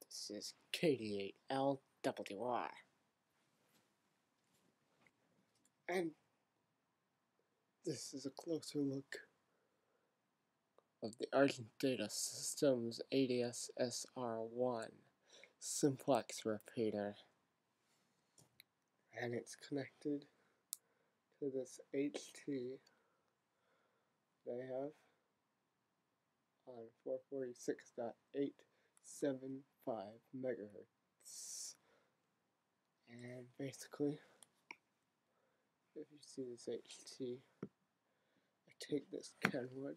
this is KD8LWR. And this is a closer look of the Argent Data Systems ADS-SR1 simplex repeater. And it's connected to this HT they have on 446.875 megahertz. And basically, if you see this HT, I take this Kenwood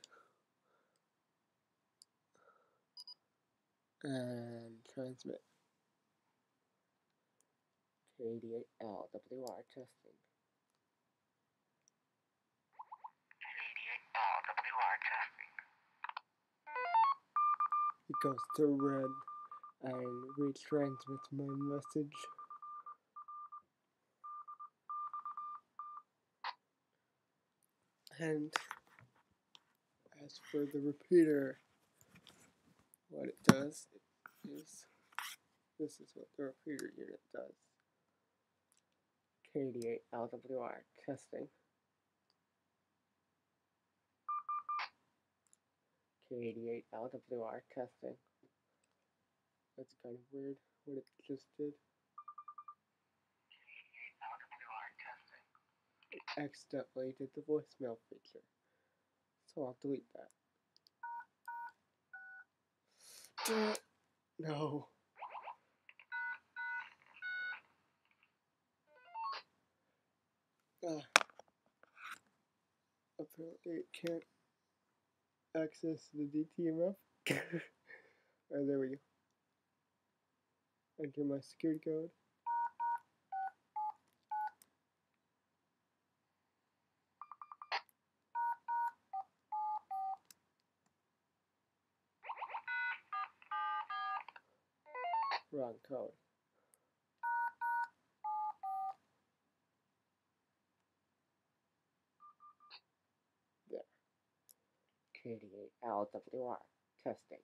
and transmit KD8LWR testing. It goes to red and retransmits my message. And as for the repeater, what it does is this is what the repeater unit does. KD8LWR testing. KD8LWR testing. That's kind of weird what it just did. It accidentally did the voicemail feature. So I'll delete that. No. Ah. Apparently it can't access the DTMF. oh, there we go. Enter my security code. Wrong code. There. KD8LWR testing.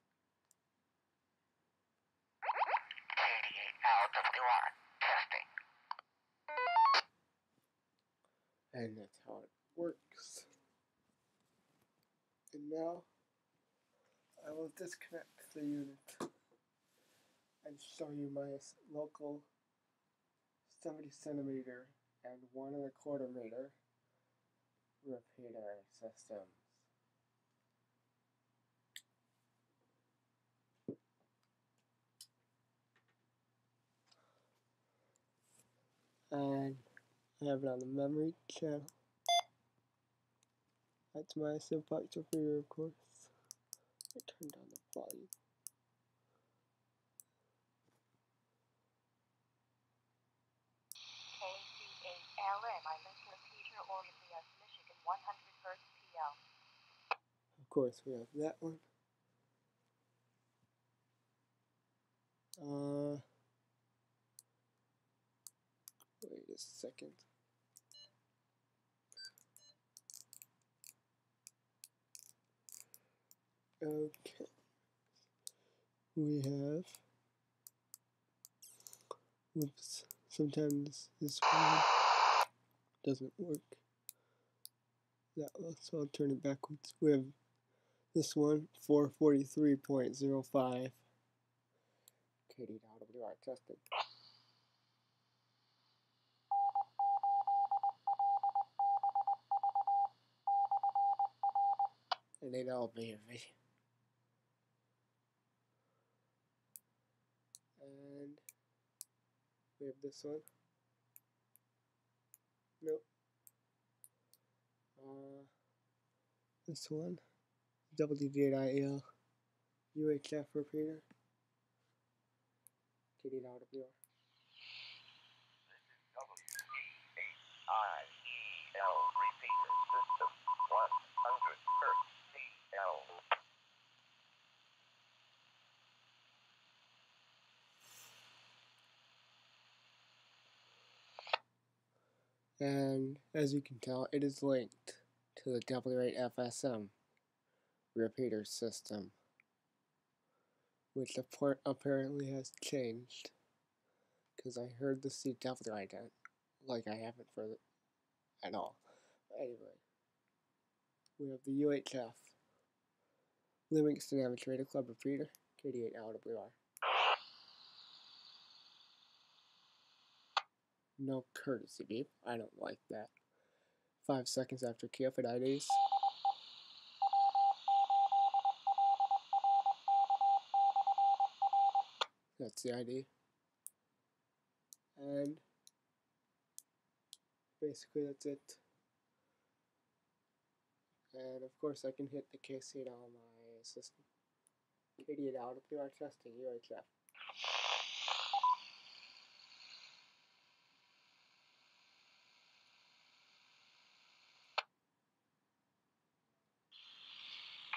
KD8LWR testing. And that's how it works. And now I will disconnect the unit and show you my local 70 centimeter and one and a quarter meter repeater systems. And I have it on the memory channel. That's my simplex repeater, of course. I turned down the volume. KC8LM. I mentioned repeater Ormsby, Michigan, 100 hertz PL. Of course, we have that one. Uh, second. Okay. We have. Oops. Sometimes this one doesn't work. That one, so I'll turn it backwards. We have this one, 443.05. KD.WR tested. And it all be a video. And we have this one. Nope. Uh, this one. WD8IEL UHF repeater. out of is WD8IEL repeater system 100 hertz PL. And as you can tell, it is linked to the W8FSM repeater system, which appar- apparently has changed. Because I heard the CW ident, like I haven't for the, at all. Anyway, we have the UHF, Livingston Amateur Radio Club repeater, KD8LWR. No courtesy beep. I don't like that. Five seconds after at That's the ID. And basically that's it. And of course I can hit the KC on my system. KD8 out of PR testing UHF.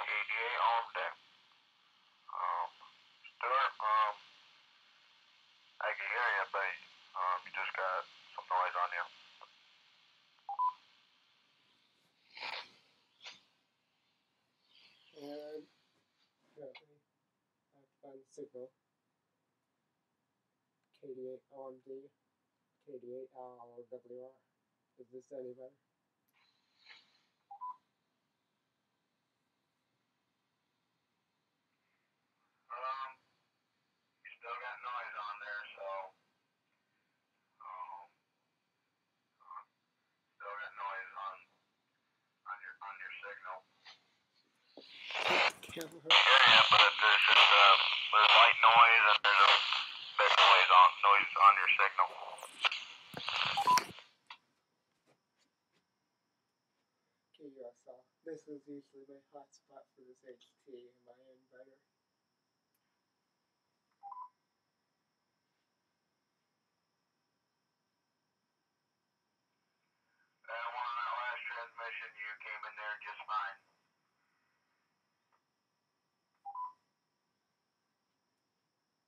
KDA all day. Um, Stuart, um, Hear but um, you just got some noise on you. And apparently I have to find the signal. KD8 OMD, KD8 LWR. Is this any better? Um, you still got noise on there, so um, uh, still got noise on on your on your signal. Camera. Yeah, but there's just uh, there's light noise and there's a big noise on noise on your signal. KUSL. This is usually my hotspot for this HT in uh, my inverter. And on that last transmission, you came in there just fine.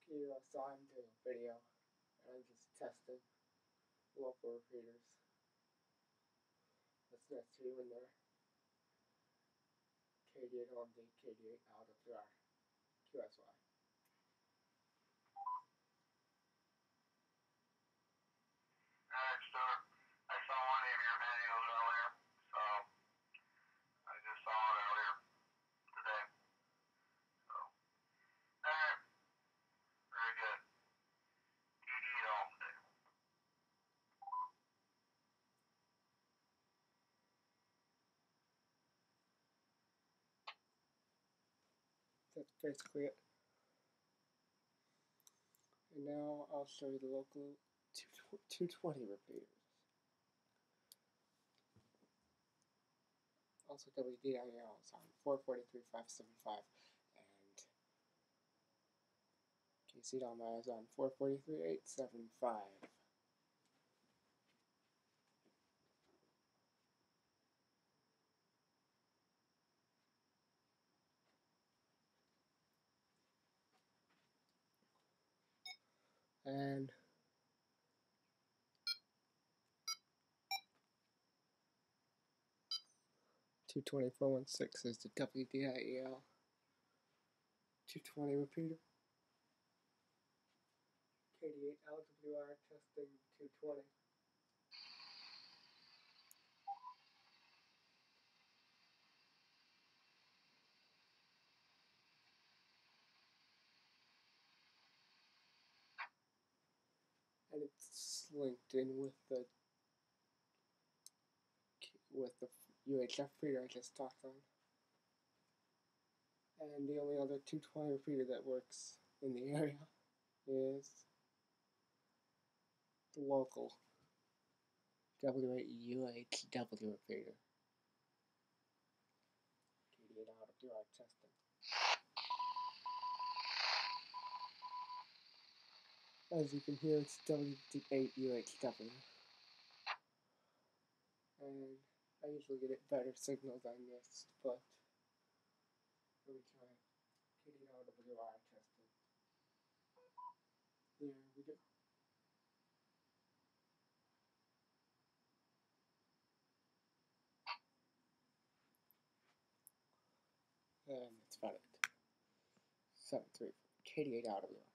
KUSL, I'm doing a video and I'm just testing local repeaters. That's not two in there. KD8 OMD, KD8 out of DR, QSY. Alright, Stuart. I saw one of your videos earlier, so I just saw it earlier today. So, alright. Very good. TD home day. That's basically it. And now I'll show you the local 220 repeaters. Also WDIL is on 443.575 and KC Dalma is on 443.875. And two twenty four one six is the WDIEL two twenty repeater. KD eight LWR testing two twenty. And it's linked in with the with the UHF feeder I just talked on. And the only other 220 feeder that works in the area is the local W8UHW repeater. KD8 out of testing. As you can hear, it's W8UHW. And I usually get better signal than this, but let me try KD out of. There we go. And that's about it. Seven three four KD8 out of you.